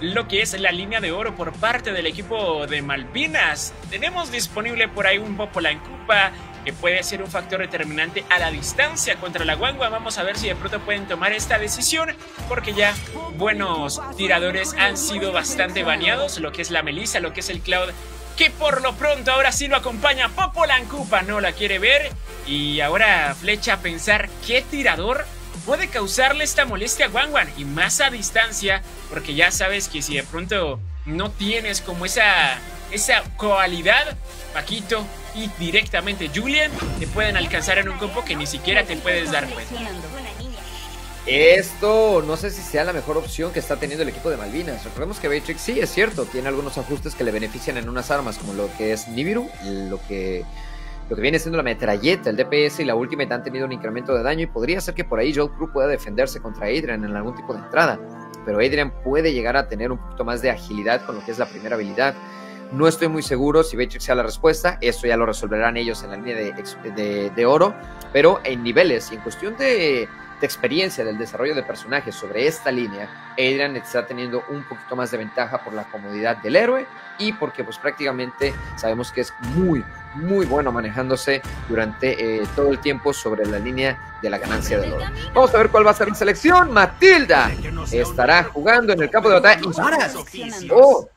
lo que es la línea de oro por parte del equipo de Malvinas. Tenemos disponible por ahí un Popola Cupa que puede ser un factor determinante a la distancia contra la Guangua. Vamos a ver si de pronto pueden tomar esta decisión porque ya buenos tiradores han sido bastante baneados, lo que es la Melissa, lo que es el Cloud que por lo pronto ahora sí lo acompaña Popolancupa, no la quiere ver. Y ahora flecha a pensar qué tirador puede causarle esta molestia a Wangwan y más a distancia, porque ya sabes que si de pronto no tienes como esa, esa cualidad, Paquito y directamente Julian te pueden alcanzar en un combo que ni siquiera te puedes dar cuenta. Esto no sé si sea la mejor opción que está teniendo el equipo de Malvinas. Recordemos que Beatrix sí es cierto, tiene algunos ajustes que le benefician en unas armas, como lo que es Nibiru, lo que lo que viene siendo la metralleta, el DPS y la Ultimate han tenido un incremento de daño y podría ser que por ahí Joel Crew pueda defenderse contra Adrian en algún tipo de entrada. Pero Adrian puede llegar a tener un poquito más de agilidad con lo que es la primera habilidad. No estoy muy seguro si Beatrix sea la respuesta, eso ya lo resolverán ellos en la línea de, de oro, pero en niveles y en cuestión de de experiencia del desarrollo de personajes sobre esta línea, Adrian está teniendo un poquito más de ventaja por la comodidad del héroe y porque pues prácticamente sabemos que es muy, muy bueno manejándose durante eh, todo el tiempo sobre la línea de la ganancia del oro. Vamos a ver cuál va a ser la selección. Matilda estará jugando en el campo de batalla. ¡Oh!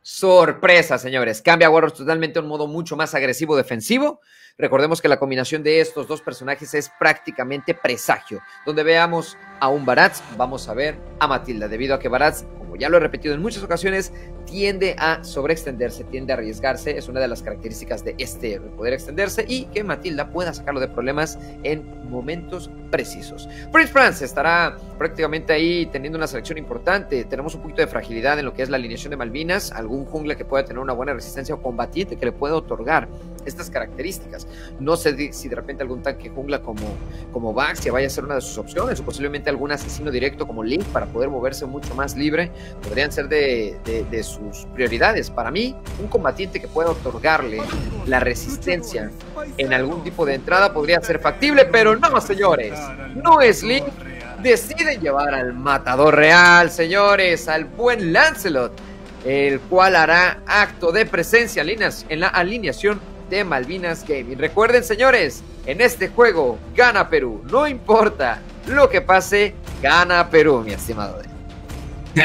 Sorpresa, señores. Cambia Warriors totalmente a un modo mucho más agresivo defensivo. Recordemos que la combinación de estos dos personajes es prácticamente presagio. Donde veamos a un Baratz, vamos a ver a Matilda, debido a que Baratz, como ya lo he repetido en muchas ocasiones, tiende a sobreextenderse, tiende a arriesgarse, es una de las características de este poder extenderse y que Matilda pueda sacarlo de problemas en momentos precisos. Prince France estará prácticamente ahí teniendo una selección importante, tenemos un poquito de fragilidad en lo que es la alineación de Malvinas, algún jungla que pueda tener una buena resistencia o combatiente que le pueda otorgar estas características. No sé si de repente algún tanque jungla como, como Baxia vaya a ser una de sus opciones o posiblemente algún asesino directo como Link para poder moverse mucho más libre, podrían ser de, de, sus prioridades. Para mí, un combatiente que pueda otorgarle la resistencia en algún tipo de entrada podría ser factible, pero no, señores, no es Link. Deciden llevar al matador real, señores, al buen Lancelot, el cual hará acto de presencia en la alineación de Malvinas Gaming. Recuerden, señores, en este juego gana Perú. No importa lo que pase, gana Perú, mi estimado.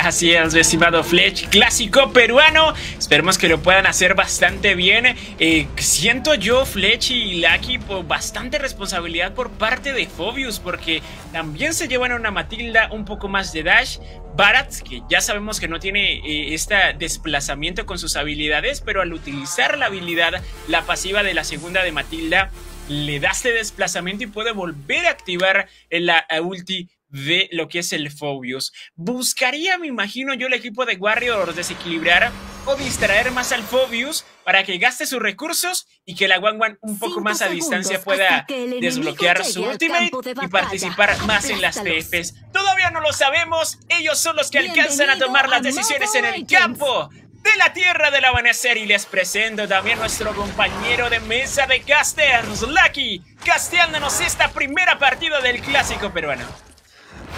Así es, estimado Fletch, clásico peruano. Esperemos que lo puedan hacer bastante bien. Eh, siento yo, Fletch y Lucky, por bastante responsabilidad por parte de Fobius, porque también se llevan a una Matilda un poco más de dash. Barat, que ya sabemos que no tiene eh, este desplazamiento con sus habilidades, pero al utilizar la habilidad, la pasiva de la segunda de Matilda, le da este desplazamiento y puede volver a activar la ulti de lo que es el Phobius. Buscaría, me imagino yo, el equipo de Warriors desequilibrar o distraer más al Phobius para que gaste sus recursos y que la Wang un poco más a distancia pueda desbloquear su ultimate y participar más en las TFs. Todavía no lo sabemos, ellos son los que alcanzan a tomar las decisiones en el campo de la tierra del amanecer y les presento también nuestro compañero de mesa de casters, Lucky, casteándonos esta primera partida del clásico peruano.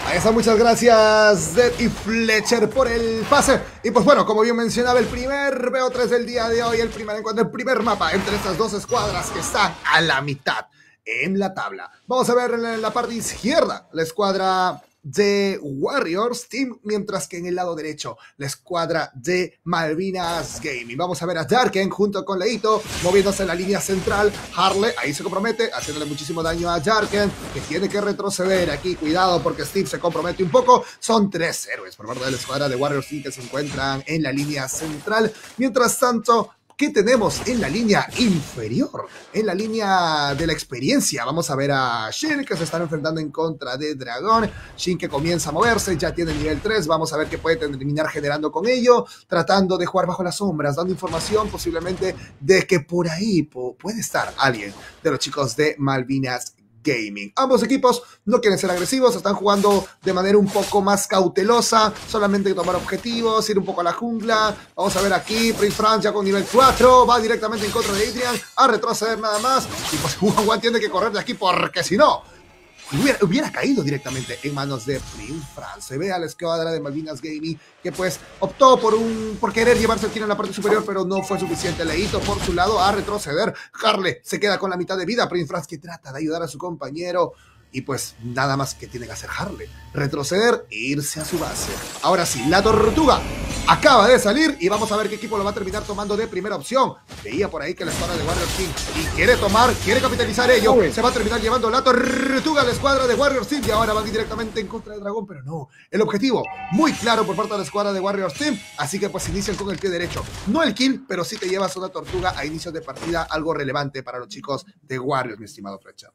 Ahí está, muchas gracias Zed y Fletcher por el pase. Y pues bueno, como bien mencionaba, el primer BO3 del día de hoy, el primer encuentro, el primer mapa entre estas dos escuadras que están a la mitad en la tabla. Vamos a ver en la parte izquierda la escuadra de Warriors Team, mientras que en el lado derecho la escuadra de Malvinas Gaming. Vamos a ver a Jarken junto con Leito moviéndose en la línea central. Harley ahí se compromete, haciéndole muchísimo daño a Jarken, que tiene que retroceder aquí. Cuidado porque Steve se compromete un poco. Son tres héroes por parte de la escuadra de Warriors Team que se encuentran en la línea central. Mientras tanto, ¿Qué tenemos en la línea inferior? En la línea de la experiencia. Vamos a ver a Shin que se están enfrentando en contra de Dragón. Shin que comienza a moverse, ya tiene nivel 3. Vamos a ver qué puede terminar generando con ello. Tratando de jugar bajo las sombras, dando información posiblemente de que por ahí puede estar alguien de los chicos de Malvinas Gaming. Ambos equipos no quieren ser agresivos, están jugando de manera un poco más cautelosa, solamente tomar objetivos, ir un poco a la jungla. Vamos a ver aquí, Prince France ya con nivel 4, va directamente en contra de Adrian, a retroceder nada más. Y pues Juan tiene que correr de aquí porque si no, hubiera, caído directamente en manos de Prince France. Ve a la escuadra de Malvinas Gaming que pues optó por un por querer llevarse el tiro en la parte superior, pero no fue suficiente. Leito por su lado a retroceder. Harley se queda con la mitad de vida. Prince France que trata de ayudar a su compañero y pues nada más que tiene que hacer Harley, retroceder e irse a su base. Ahora sí, la tortuga acaba de salir y vamos a ver qué equipo lo va a terminar tomando de primera opción. Veía por ahí que la escuadra de Warrior King y quiere tomar, quiere capitalizar ello. Se va a terminar llevando la tortuga a la escuadra de Warrior Team y ahora van directamente en contra del dragón, pero no. El objetivo muy claro por parte de la escuadra de Warrior Team, así que pues inician con el pie derecho. No el kill, pero sí te llevas una tortuga a inicios de partida, algo relevante para los chicos de Warriors, mi estimado Fletcher.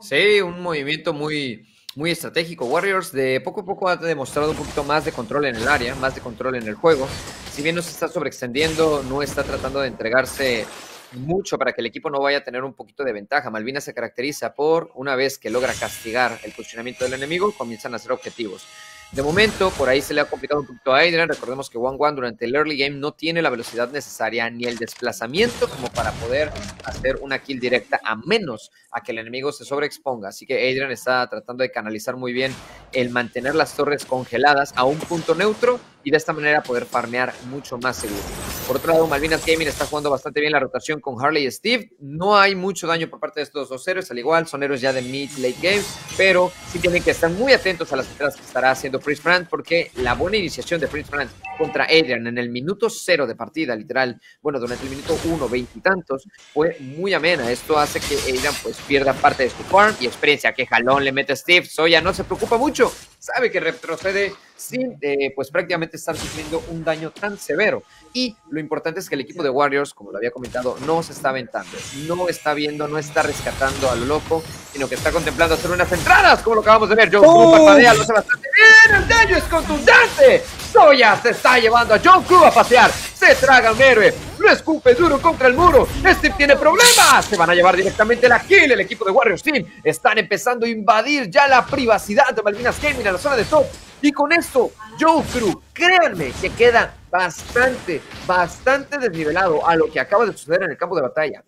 Sí, un movimiento muy, muy estratégico. Warriors de poco a poco ha demostrado un poquito más de control en el área, más de control en el juego. Si bien no se está sobreextendiendo, no está tratando de entregarse mucho para que el equipo no vaya a tener un poquito de ventaja. Malvinas se caracteriza por, una vez que logra castigar el posicionamiento del enemigo, comienzan a hacer objetivos. De momento, por ahí se le ha complicado un poquito a Adrian. Recordemos que One One durante el early game no tiene la velocidad necesaria ni el desplazamiento como para poder hacer una kill directa, a menos a que el enemigo se sobreexponga. Así que Adrian está tratando de canalizar muy bien el mantener las torres congeladas a un punto neutro y de esta manera poder farmear mucho más seguro. Por otro lado, Malvinas Gaming está jugando bastante bien la rotación con Harley y Steve. No hay mucho daño por parte de estos dos héroes, al igual son héroes ya de mid-late game, pero sí tienen que estar muy atentos a las entradas que estará haciendo Prince Frank, porque la buena iniciación de Prince Frank contra Adrian en el minuto cero de partida, literal, bueno, durante el minuto uno, veintitantos, fue muy amena. Esto hace que Adrian pues pierda parte de su farm y experiencia que jalón le mete a Steve. Soya no se preocupa mucho, sabe que retrocede sin eh, pues prácticamente estar sufriendo un daño tan severo. Y lo importante es que el equipo de Warriors, como lo había comentado, no se está aventando, no está viendo, no está rescatando a lo loco, sino que está contemplando hacer unas entradas, como lo acabamos de ver. Joe Crew parpadea, lo hace bastante bien, el daño es contundente. Soya se está llevando a John Crew a pasear, se traga un héroe, lo escupe duro contra el muro. Este tiene problemas, se van a llevar directamente la kill. El equipo de Warriors Team están empezando a invadir ya la privacidad de Malvinas Gaming en la zona de top. Y con esto, Joe Crew, créanme que queda bastante, bastante desnivelado a lo que acaba de suceder en el campo de batalla.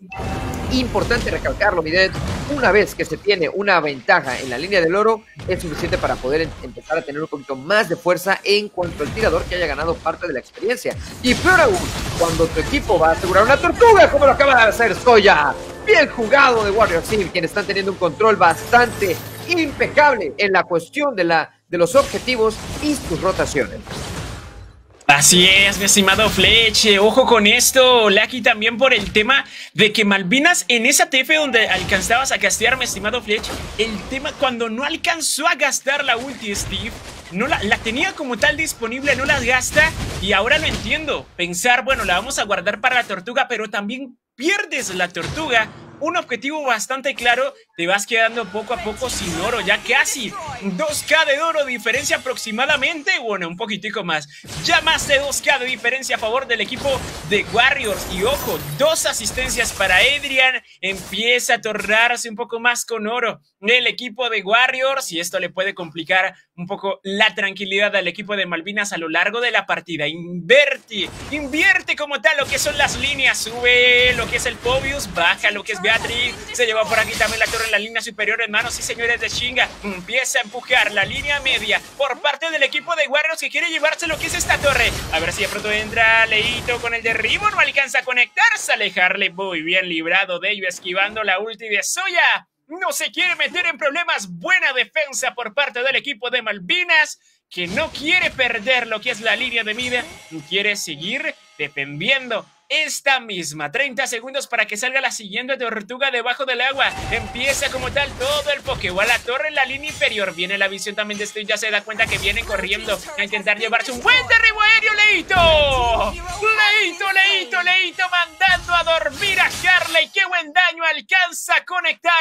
Importante recalcarlo, mi una vez que se tiene una ventaja en la línea del oro, es suficiente para poder em-, empezar a tener un poquito más de fuerza en cuanto al que haya ganado parte de la experiencia. Y peor aún, cuando tu equipo va a asegurar una tortuga, como lo acaba de hacer Soya. Bien jugado de Warrior Team, quienes están teniendo un control bastante impecable en la cuestión de la de los objetivos y sus rotaciones. Así es, mi estimado Fletch. Ojo con esto, Lucky, también por el tema de que Malvinas en esa TF donde alcanzabas a castear, mi estimado Fletch, el tema cuando no alcanzó a gastar la ulti Steve, no la, tenía como tal disponible, no la gasta y ahora lo entiendo. Pensar, bueno, la vamos a guardar para la tortuga, pero también pierdes la tortuga un objetivo bastante claro, te vas quedando poco a poco sin oro, ya casi 2k de oro, diferencia aproximadamente, bueno, un poquitico más, ya más de 2k de diferencia a favor del equipo de Warriors, y ojo, dos asistencias para Adrian, empieza a tornarse un poco más con oro el equipo de Warriors, y esto le puede complicar un poco la tranquilidad al equipo de Malvinas a lo largo de la partida, invierte, invierte como tal lo que son las líneas, sube lo que es el Pobius, baja lo que es Beatriz. Se lleva por aquí también la torre en la línea superior, hermanos y señores de Shinga. Empieza a empujar la línea media por parte del equipo de Warriors que quiere llevarse lo que es esta torre. A ver si de pronto entra Leito con el derribo. No alcanza a conectarse, alejarle muy bien librado de ello, esquivando la ulti de Soya. No se quiere meter en problemas. Buena defensa por parte del equipo de Malvinas, que no quiere perder lo que es la línea de mida. Quiere seguir defendiendo esta misma. 30 segundos para que salga la siguiente tortuga debajo del agua. Empieza como tal todo el Pokéball. La torre en la línea inferior. Viene la visión también de Steve. Ya se da cuenta que viene corriendo a intentar llevarse un buen derribo aéreo. Leito. Leito, Leito, Leito mandando a dormir a Harley. Qué buen daño alcanza a conectar.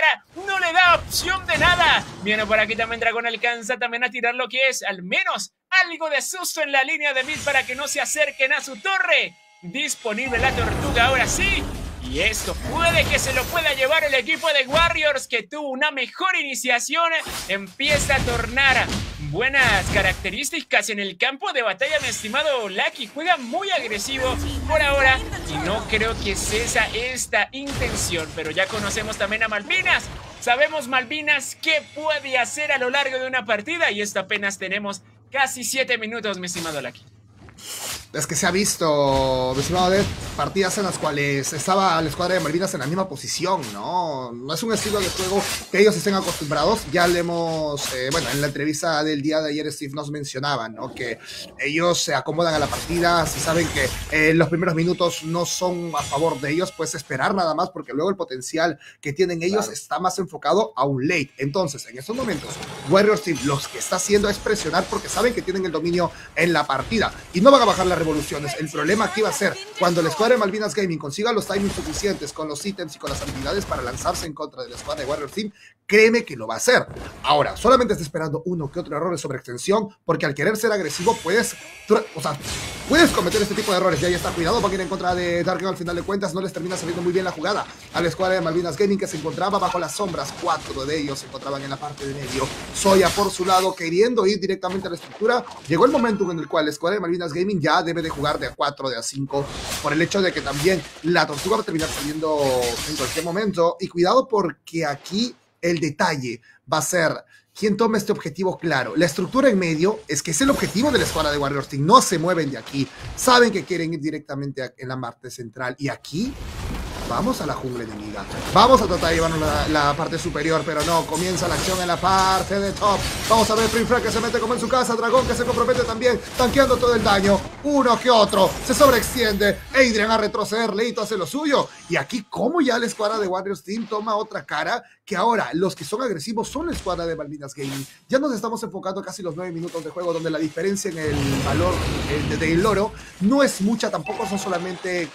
No le da opción de nada. Viene por aquí también Dragón. Alcanza también a tirar lo que es al menos algo de susto en la línea de mid para que no se acerquen a su torre disponible la tortuga ahora sí. Y esto puede que se lo pueda llevar el equipo de Warriors que tuvo una mejor iniciación. Empieza a tornar buenas características en el campo de batalla, mi estimado Lucky. Juega muy agresivo por ahora y no creo que cesa esta intención. Pero ya conocemos también a Malvinas Sabemos Malvinas qué puede hacer a lo largo de una partida y esto apenas tenemos casi 7 minutos, mi estimado Lucky es que se ha visto, mi estimado de partidas en las cuales estaba la escuadra de Malvinas en la misma posición, ¿no? No es un estilo de juego que ellos estén acostumbrados. Ya le hemos, eh, bueno, en la entrevista del día de ayer Steve nos mencionaba, ¿no? Que ellos se acomodan a la partida, si saben que eh, los primeros minutos no son a favor de ellos, pues esperar nada más, porque luego el potencial que tienen ellos está más enfocado a un late. Entonces, en estos momentos, Warriors Team los que está haciendo es presionar porque saben que tienen el dominio en la partida y no van a bajar la revoluciones. El problema aquí va a ser cuando la escuadra de Malvinas Gaming consiga los timings suficientes con los ítems y con las habilidades para lanzarse en contra de la escuadra de Warrior Team, créeme que lo va a hacer. Ahora, solamente está esperando uno que otro error de sobreextensión, porque al querer ser agresivo puedes, o sea, puedes cometer este tipo de errores. Ya ahí está cuidado ir en contra de Dark al final de cuentas no les termina saliendo muy bien la jugada a la escuadra de Malvinas Gaming que se encontraba bajo las sombras. Cuatro de ellos se encontraban en la parte de medio. Soya por su lado queriendo ir directamente a la estructura. Llegó el momento en el cual la escuadra de Malvinas Gaming ya debe de jugar de a 4, de a 5, por el hecho de que también la tortuga va a terminar saliendo en cualquier momento. Y cuidado porque aquí el detalle va a ser quién toma este objetivo claro. La estructura en medio es que es el objetivo de la escuadra de Warriors. No se mueven de aquí. Saben que quieren ir directamente en la parte central. Y aquí Vamos a la jungla enemiga. Vamos a tratar de llevarnos la, parte superior, pero no. Comienza la acción en la parte de top. Vamos a ver Primfra que se mete como en su casa. Dragón que se compromete también, tanqueando todo el daño. Uno que otro. Se sobreextiende. Adrian a retroceder. Leito hace lo suyo. Y aquí, como ya la escuadra de Warriors Team toma otra cara, que ahora los que son agresivos son la escuadra de Malvinas Gaming. Ya nos estamos enfocando casi los nueve minutos de juego, donde la diferencia en el valor del oro no es mucha tampoco, son solamente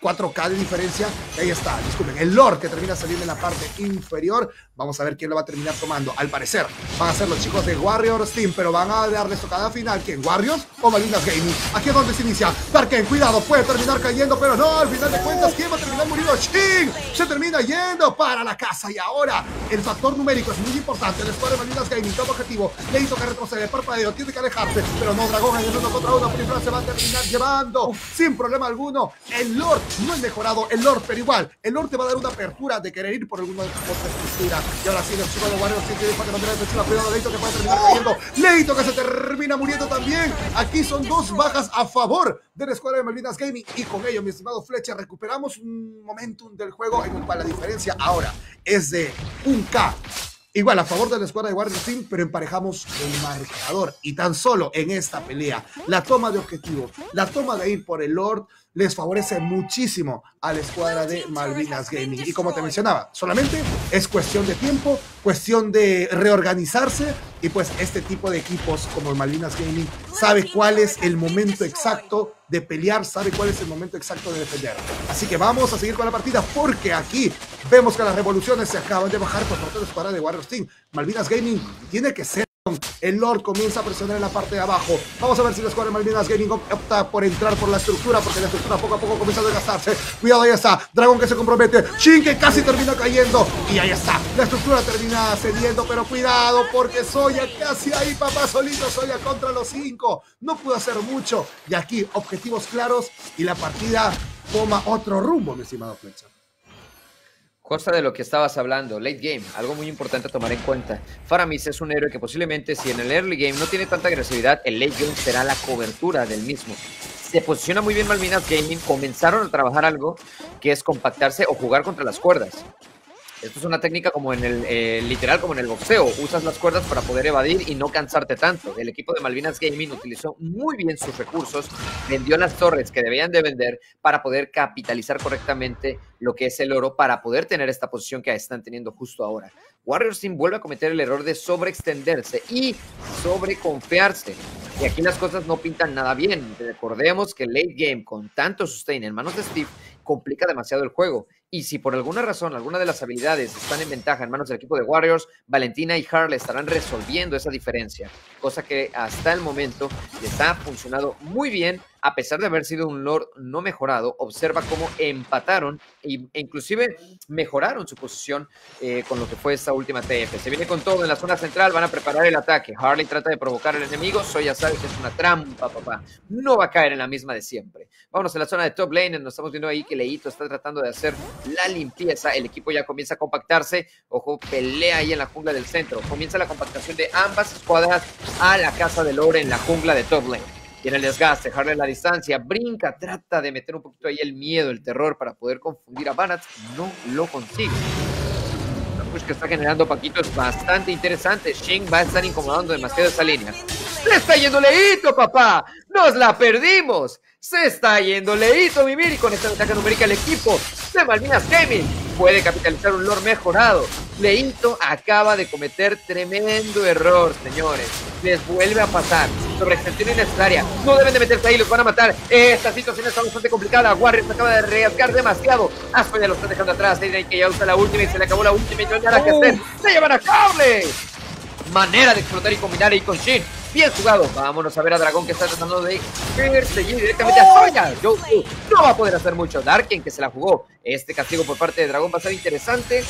4K de diferencia. ahí está, disculpen, el Lord que termina saliendo en la parte inferior. Vamos a ver quién lo va a terminar tomando. Al parecer, van a ser los chicos de Warriors Team, pero van a darle cada final. ¿Quién? ¿Warriors o Malvinas Gaming? Aquí es donde se inicia. Darken, cuidado, puede terminar cayendo, pero no, al final de cuentas, ¿quién va a terminar muriendo? Ching Se termina yendo para la casa. Y ahora, el factor numérico es muy importante. El de Malvinas Gaming, todo objetivo. Le hizo que retrocede, parpadeo, tiene que alejarse, pero no, Dragón en el uno contra uno. Primero se va a terminar llevando, sin problema alguno, el Lord no es mejorado el Lord, pero igual, el Lord te va a dar una apertura de querer ir por alguna otra estructura. Y ahora sí, el chico de Warriors tiene para que mantener defensiva. Cuidado, Leito que puede terminar cayendo. Leito que se termina muriendo también. Aquí son dos bajas a favor de la escuadra de Malvinas Gaming. Y con ello, mi estimado Fletcher, recuperamos un momentum del juego en el cual la diferencia ahora es de un K Igual a favor de la escuadra de Warriors Team, pero emparejamos el marcador. Y tan solo en esta pelea, la toma de objetivo, la toma de ir por el Lord, les favorece muchísimo a la escuadra de Malvinas Gaming. Y como te mencionaba, solamente es cuestión de tiempo, cuestión de reorganizarse. Y pues este tipo de equipos como Malvinas Gaming sabe cuál es el momento exacto de pelear, sabe cuál es el momento exacto de defender. Así que vamos a seguir con la partida porque aquí vemos que las revoluciones se acaban de bajar por parte de de Warriors Team. Malvinas Gaming tiene que ser el Lord comienza a presionar en la parte de abajo. Vamos a ver si la escuadra Malvinas Gaming opta por entrar por la estructura, porque la estructura poco a poco comienza a desgastarse. Cuidado, ahí está. Dragón que se compromete. Shin que casi termina cayendo. Y ahí está. La estructura termina cediendo, pero cuidado, porque Soya casi ahí, papá solito. Soya contra los cinco. No pudo hacer mucho. Y aquí, objetivos claros y la partida toma otro rumbo, mi estimado Fletcher. Cosa de lo que estabas hablando, late game, algo muy importante a tomar en cuenta. Faramis es un héroe que posiblemente si en el early game no tiene tanta agresividad, el late game será la cobertura del mismo. Se posiciona muy bien Malvinas Gaming, comenzaron a trabajar algo que es compactarse o jugar contra las cuerdas. Esto es una técnica como en el, eh, literal como en el boxeo. Usas las cuerdas para poder evadir y no cansarte tanto. El equipo de Malvinas Gaming utilizó muy bien sus recursos, vendió las torres que debían de vender para poder capitalizar correctamente lo que es el oro, para poder tener esta posición que están teniendo justo ahora. Warriors Team vuelve a cometer el error de sobreextenderse y sobreconfiarse. Y aquí las cosas no pintan nada bien. Recordemos que late game con tanto sustain en manos de Steve complica demasiado el juego. Y si por alguna razón alguna de las habilidades están en ventaja en manos del equipo de Warriors, Valentina y Harley estarán resolviendo esa diferencia, cosa que hasta el momento les ha funcionado muy bien a pesar de haber sido un Lord no mejorado, observa cómo empataron e inclusive mejoraron su posición eh, con lo que fue esta última TF. Se viene con todo en la zona central, van a preparar el ataque. Harley trata de provocar al enemigo, Soya sabe que es una trampa, papá. No va a caer en la misma de siempre. Vámonos a la zona de top lane, nos estamos viendo ahí que Leito está tratando de hacer la limpieza, el equipo ya comienza a compactarse, ojo, pelea ahí en la jungla del centro, comienza la compactación de ambas escuadras a la casa de Lore en la jungla de top lane. Tiene el desgaste, dejarle la distancia, brinca, trata de meter un poquito ahí el miedo, el terror para poder confundir a Banat, no lo consigue. La push que está generando Paquito es bastante interesante. Shin va a estar incomodando demasiado esa línea. ¡Se está yendo Leito, papá! ¡Nos la perdimos! Se está yendo Leito Mimir y con esta ventaja numérica el equipo de Malvinas Gaming puede capitalizar un lore mejorado. Leito acaba de cometer tremendo error, señores. Les vuelve a pasar. Sobreextensión innecesaria. No deben de meterse ahí, los van a matar. Esta situación está bastante complicada. Warriors acaba de arriesgar demasiado. Ya lo está dejando atrás. Hay que ya usa la última y se le acabó la última y no hay nada que hacer. ¡Se llevan a cable! Manera de explotar y combinar ahí con Shin. Bien jugado. Vámonos a ver a Dragón que está tratando de perseguir directamente a Soya. Yoku no va a poder hacer mucho. Darken que se la jugó. Este castigo por parte de Dragón va a ser interesante.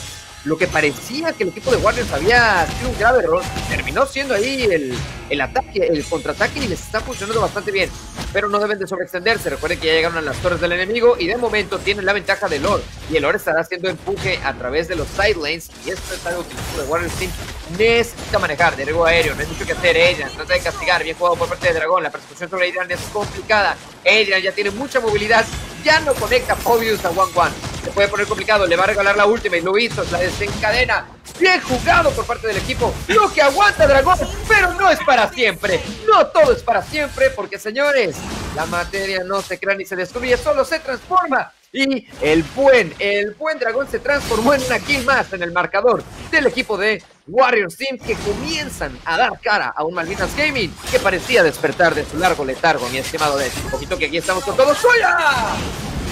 Lo que parecía que el equipo de Warriors había sido un grave error, terminó siendo ahí el, el ataque, el contraataque y les está funcionando bastante bien. Pero no deben de sobreextenderse. Recuerden que ya llegaron a las torres del enemigo y de momento tienen la ventaja de Lord. Y el Lord estará haciendo empuje a través de los side lanes. Y esto es algo que el equipo de Warriors Team necesita manejar. De aéreo, no hay mucho que hacer. Adrian trata de castigar. Bien jugado por parte de Dragón. La persecución sobre Adrian es complicada. Adrian ya tiene mucha movilidad. Ya no conecta Pobius a One One. Se puede poner complicado. Le va a regalar la última y lo hizo. La desencadena. Bien jugado por parte del equipo. Lo que aguanta Dragón, pero no es para siempre. No todo es para siempre, porque señores, la materia no se crea ni se destruye, solo se transforma. Y el buen, el buen dragón se transformó en una kill más en el marcador del equipo de Warriors Team que comienzan a dar cara a un Malvinas Gaming que parecía despertar de su largo letargo, mi estimado de Un poquito que aquí estamos con todos. ¡Suya!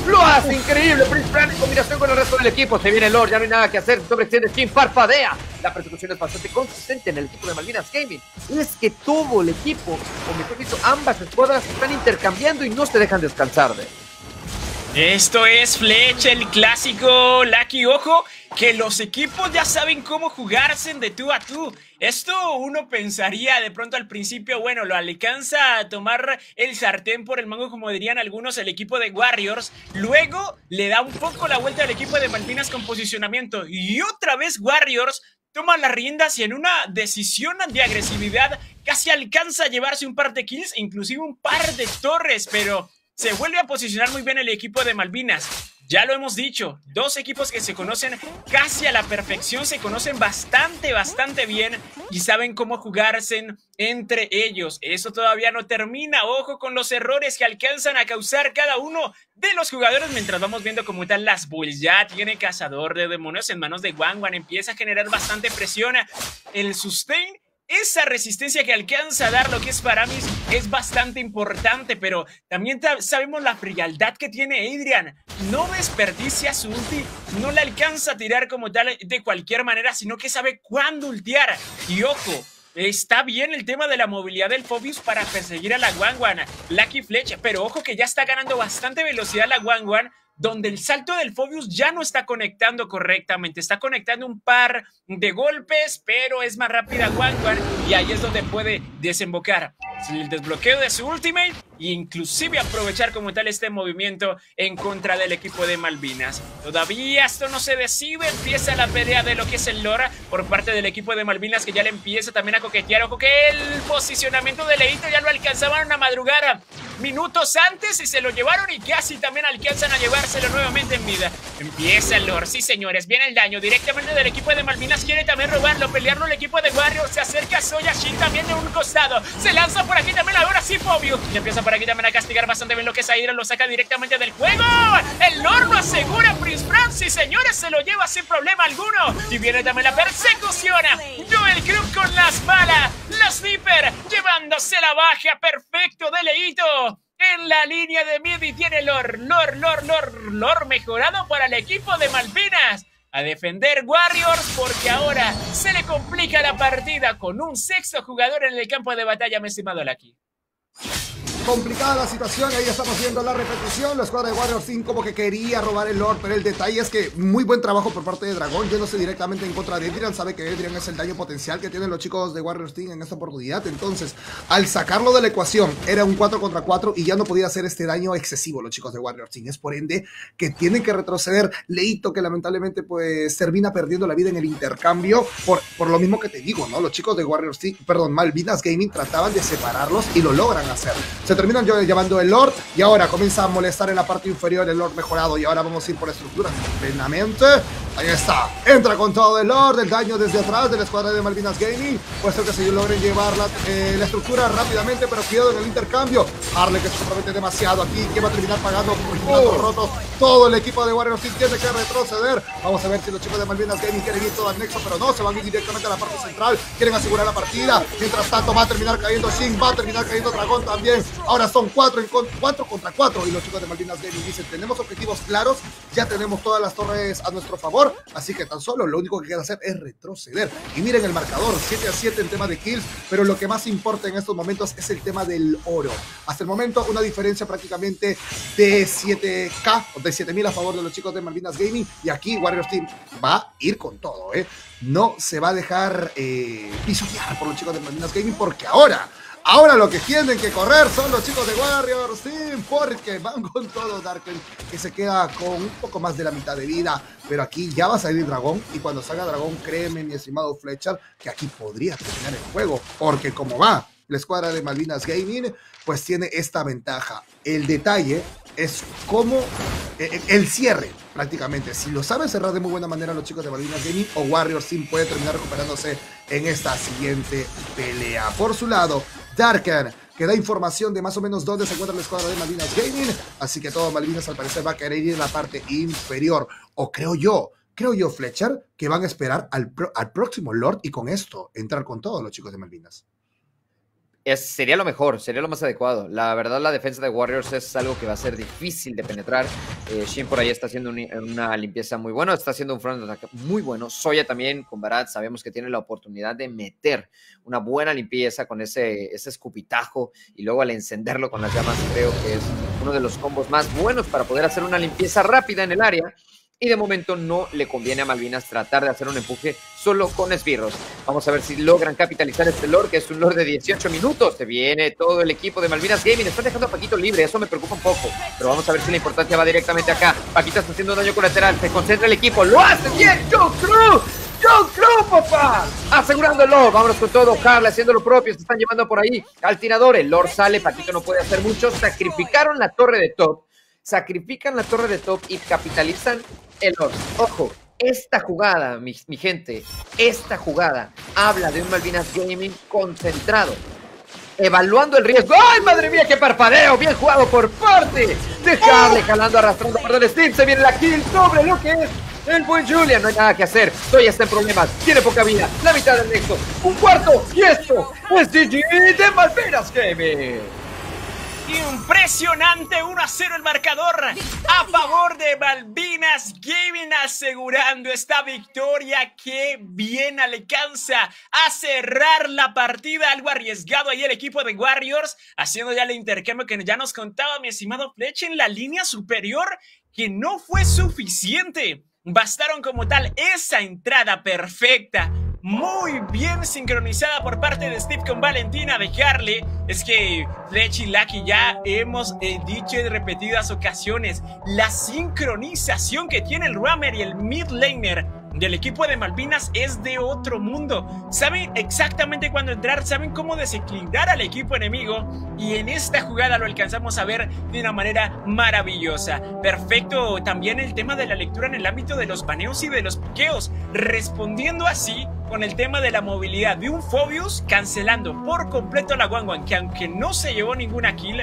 Lo hace increíble. Prince Brand en combinación con el resto del equipo. Se viene Lord, ya no hay nada que hacer. Sobreextiende Shin, parpadea. La persecución es bastante consistente en el equipo de Malvinas Gaming. Es que todo el equipo, o mejor dicho, ambas escuadras están intercambiando y no se dejan descansar de esto es Fletch, el clásico Lucky Ojo, que los equipos ya saben cómo jugarse de tú a tú. Esto uno pensaría de pronto al principio, bueno, lo alcanza a tomar el sartén por el mango, como dirían algunos, el equipo de Warriors. Luego le da un poco la vuelta al equipo de Malvinas con posicionamiento. Y otra vez Warriors toma las riendas y en una decisión de agresividad casi alcanza a llevarse un par de kills, inclusive un par de torres, pero se vuelve a posicionar muy bien el equipo de Malvinas. Ya lo hemos dicho, dos equipos que se conocen casi a la perfección, se conocen bastante, bastante bien y saben cómo jugarse entre ellos. Eso todavía no termina, ojo con los errores que alcanzan a causar cada uno de los jugadores mientras vamos viendo cómo tal las bulls. Ya tiene cazador de demonios en manos de Wang Wan, empieza a generar bastante presión. El sustain esa resistencia que alcanza a dar lo que es Faramis es bastante importante, pero también sabemos la frialdad que tiene Adrian. No desperdicia su ulti, no le alcanza a tirar como tal de cualquier manera, sino que sabe cuándo ultear. Y ojo, Está bien el tema de la movilidad del Phobius para perseguir a la Wangwan, Lucky Flecha, pero ojo que ya está ganando bastante velocidad la Wangwan donde el salto del Phobius ya no está conectando correctamente, está conectando un par de golpes, pero es más rápida Juan y ahí es donde puede desembocar. El desbloqueo de su ultimate e inclusive aprovechar como tal este movimiento en contra del equipo de Malvinas. Todavía esto no se decide, empieza la pelea de lo que es el Lora por parte del equipo de Malvinas que ya le empieza también a coquetear. Ojo que el posicionamiento de Leito ya lo alcanzaban a madrugar minutos antes y se lo llevaron y casi también alcanzan a llevárselo nuevamente en vida. Empieza el Lord, sí señores, viene el daño directamente del equipo de Malvinas, quiere también robarlo, pelearlo el equipo de Warriors, se acerca a Soya Shin también de un costado, se lanza por aquí también ahora sí Fobio, y empieza por aquí también a castigar bastante bien lo que es lo saca directamente del juego, el Lord lo asegura Prince Francis, señores, se lo lleva sin problema alguno, y viene también la persecución, Joel Cruz con las balas, la Sniper llevándose la baja, perfecto de Leito, en la línea de midi tiene Lor, Lor, Lor, Lor, Lor mejorado para el equipo de Malvinas. A defender Warriors porque ahora se le complica la partida con un sexto jugador en el campo de batalla, mi estimado Lucky. Complicada la situación. Ahí estamos viendo la repetición. La escuadra de Warrior 5 como que quería robar el Lord, pero el detalle es que muy buen trabajo por parte de Dragón, yéndose directamente en contra de Edrian. Sabe que Edrian es el daño potencial que tienen los chicos de Warrior Team en esta oportunidad. Entonces, al sacarlo de la ecuación, era un 4 contra 4 y ya no podía hacer este daño excesivo los chicos de Warrior Team. Es por ende que tienen que retroceder. Leito que lamentablemente pues termina perdiendo la vida en el intercambio por, por lo mismo que te digo, ¿no? Los chicos de Warrior Team, perdón, Malvinas Gaming trataban de separarlos y lo logran hacer. Se terminan llamando el Lord y ahora comienza a molestar en la parte inferior el Lord mejorado y ahora vamos a ir por estructuras plenamente. Ahí está. Entra con todo el Lord, el daño desde atrás de la escuadra de Malvinas Gaming. Puede ser que se logren llevar la, eh, la estructura rápidamente, pero cuidado en el intercambio. Harley que se compromete demasiado aquí, que va a terminar pagando por rotos. Todo el equipo de Warriors tiene que retroceder. Vamos a ver si los chicos de Malvinas Gaming quieren ir todo al nexo, pero no, se van a ir directamente a la parte central. Quieren asegurar la partida. Mientras tanto va a terminar cayendo Shin, va a terminar cayendo Dragón también. Ahora son 4 cuatro contra 4 y los chicos de Malvinas Gaming dicen, tenemos objetivos claros, ya tenemos todas las torres a nuestro favor, así que tan solo lo único que queda hacer es retroceder. Y miren el marcador, 7 a 7 en tema de kills, pero lo que más importa en estos momentos es el tema del oro. Hasta el momento una diferencia prácticamente de 7k o de 7000 a favor de los chicos de Malvinas Gaming y aquí Warriors Team va a ir con todo, ¿eh? No se va a dejar eh, pisotear por los chicos de Malvinas Gaming porque ahora Ahora lo que tienen que correr son los chicos de Warriors Team porque van con todo Darken que se queda con un poco más de la mitad de vida. Pero aquí ya va a salir Dragón y cuando salga Dragón, créeme mi estimado Fletcher que aquí podría terminar el juego porque como va la escuadra de Malvinas Gaming, pues tiene esta ventaja. El detalle es cómo eh, eh, el cierre prácticamente. Si lo saben cerrar de muy buena manera los chicos de Malvinas Gaming o Warriors Team puede terminar recuperándose en esta siguiente pelea. Por su lado, Darken, que da información de más o menos dónde se encuentra la escuadra de Malvinas Gaming. Así que todo Malvinas al parecer va a querer ir en la parte inferior. O creo yo, creo yo, Fletcher, que van a esperar al, al próximo Lord y con esto entrar con todos los chicos de Malvinas sería lo mejor, sería lo más adecuado. La verdad, la defensa de Warriors es algo que va a ser difícil de penetrar. Eh, Shin por ahí está haciendo una limpieza muy buena, está haciendo un front muy bueno. Soya también con Barat, sabemos que tiene la oportunidad de meter una buena limpieza con ese, ese escupitajo y luego al encenderlo con las llamas, creo que es uno de los combos más buenos para poder hacer una limpieza rápida en el área y de momento no le conviene a Malvinas tratar de hacer un empuje solo con esbirros. Vamos a ver si logran capitalizar este lore, que es un lore de 18 minutos. Se viene todo el equipo de Malvinas Gaming. Están dejando a Paquito libre, eso me preocupa un poco. Pero vamos a ver si la importancia va directamente acá. Paquito está haciendo daño colateral, se concentra el equipo, lo hace bien, Joe Cruz. Joe Cruz, papá. Asegurando el Lord. Vámonos con todo. Carla haciendo lo propio. Se están llevando por ahí al tirador. El Lord sale. Paquito no puede hacer mucho. Sacrificaron la torre de top. Sacrifican la torre de top y capitalizan el Ojo, esta jugada, mi, gente, esta jugada habla de un Malvinas Gaming concentrado, evaluando el riesgo. ¡Ay, madre mía, qué parpadeo! Bien jugado por parte de jalando, arrastrando por el Steve. Se viene la kill sobre lo que es el buen Julian. No hay nada que hacer. Soy está en problemas. Tiene poca vida. La mitad del nexo. Un cuarto. Y esto es GG de Malvinas Gaming. Impresionante 1 a 0 el marcador a favor de Malvinas Gaming asegurando esta victoria que bien alcanza a cerrar la partida. Algo arriesgado ahí el equipo de Warriors haciendo ya el intercambio que ya nos contaba mi estimado Fletch en la línea superior que no fue suficiente. Bastaron como tal esa entrada perfecta muy bien sincronizada por parte de Steve con Valentina de Harley. Es que Fletch y Lucky ya hemos eh, dicho en repetidas ocasiones la sincronización que tiene el Rammer y el mid laner del equipo de Malvinas es de otro mundo. Saben exactamente cuándo entrar, saben cómo desequilibrar al equipo enemigo y en esta jugada lo alcanzamos a ver de una manera maravillosa. Perfecto también el tema de la lectura en el ámbito de los baneos y de los piqueos, respondiendo así con el tema de la movilidad de un Phobius cancelando por completo la One que aunque no se llevó ninguna kill,